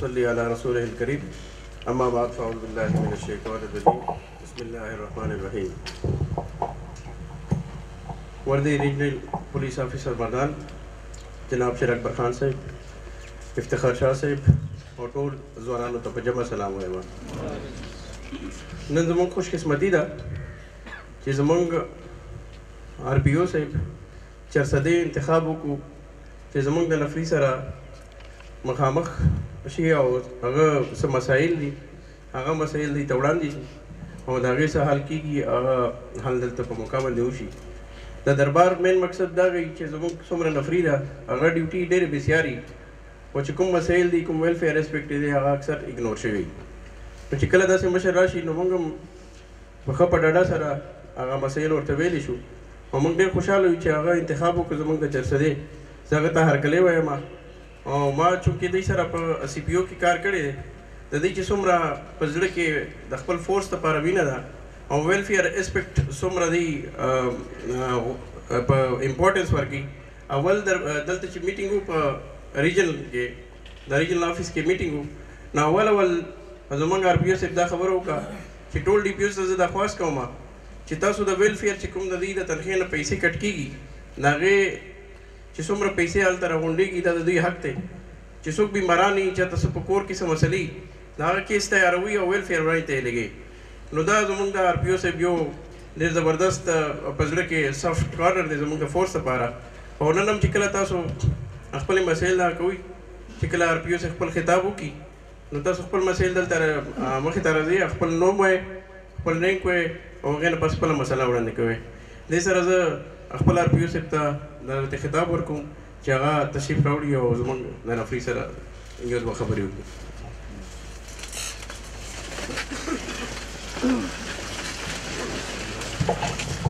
صلی علی رسوله الکریم اما بعد فاعوذ بالله من الشیطان الرجیم بسم الله الرحمن الرحیم وردی ریجنل پولیس آفیسر مردان جناب شیر اکبر خان صاحب افتخار شاه صاحب او ټول ځوانانو ته په جمع سلام وایم نن زموږ خوش قسمتي ده چې زموږ آر پی او صاحب چرسدې انتخاب وکړو چې زموږ د نفری سره مخامخ شي او هغه څه مسایل دي هغه مسایل دوی ته وړاندې شي او د هغې څه حل کېږي هغه حل دلته په موقع باندې وشي د دربار مین مقصد دا دی چې زموږ څومره نفري ده هغه ډیوټي ډېرې بسیاري او چې کوم مسایل دي کوم ویلفیر اسپیکټ دی هغه اکثر اګنور شوی نو چې کله داسې مشر راشي نو موږ هم په ښه په ډاډه سره هغه مسایل ورته ویلی شو او موږ ډېر خوشحاله یو چې هغه انتخاب وکړو زموږ د چرسدې زه هغه ته هرکلی وایم او ما چونکې دوی سره په سي پي او کې کار کړی دی، د دوی چې څومره په زړه کې د خپل فورس لپاره مینه ده او ویلفیر اسپیکټ څومره دوی په امپورټنس ورکوي، اول دلته چې میټینګ وو په ریجن کې د ریجنل افیس کې میټینګ وو نو اول اول زموږ آر پي او صاحب دا خبره وکړه چې ټول ډي پي اوز ته زه دا خواست کوم چې تاسو د ویلفیر چې کوم د دوی د تنخې نه پیسې کټ کیږي د هغې چې څومره پیسې هلته راغونډیږي دا د دوی حق دی چې څوک بیماران وي چا ته څه په کور کې څه مسلې وي د هغه کیس تیاروي او ویلفیر برانچ ته یې لیږي نو دا زموږ د آر پي او صاحب یو ډیر زبردست په زړه کې سافټ کارنر دی زموږ د فورس لپاره او نن هم چې کله تاسو خپل مسایل دا کوي چې کله آر پي او صاحب خپل خطاب وکړي نو تاسو خپل مسایل دلته مخې ته راځئ، خپل نوم وایئ، خپل رینک وایئ او هغې نه پس خپله مسئله وړاندې کوئ. دې سره زه خپل آر پي او صیب ته دا درته خطاب ورکوم چې هغه تشریف راوړي او زموږ د نفري سره یو دوه خبرې وکړي.